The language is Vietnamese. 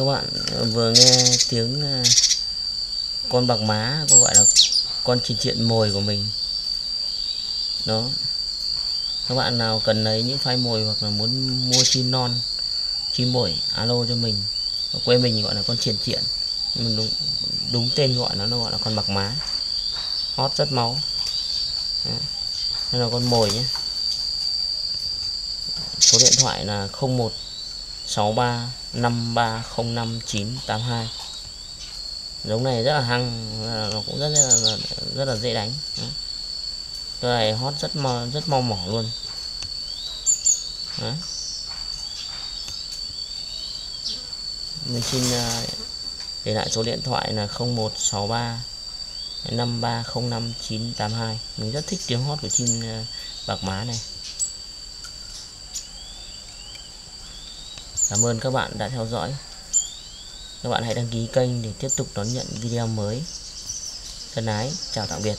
các bạn vừa nghe tiếng à, con bạc má có gọi là con trình triện mồi của mình. Đó. Các bạn nào cần lấy những phai mồi hoặc là muốn mua chim non chim mồi alo cho mình. Ở quê mình gọi là con triển triển, nhưng mà đúng đúng tên gọi nó nó gọi là con bạc má. Hót rất máu. Đó. đây là con mồi nhé. Số điện thoại là 01 63 5305 982 giống này rất là hăng à, nó cũng rất là rất là dễ đánh. Cái này hot rất mau rất mau mỏ luôn. Mình xin à, để lại số điện thoại là 0163 5305 982 mình rất thích tiếng hót của chim à, bạc má này. Cảm ơn các bạn đã theo dõi. Các bạn hãy đăng ký kênh để tiếp tục đón nhận video mới. Thân ái, chào tạm biệt.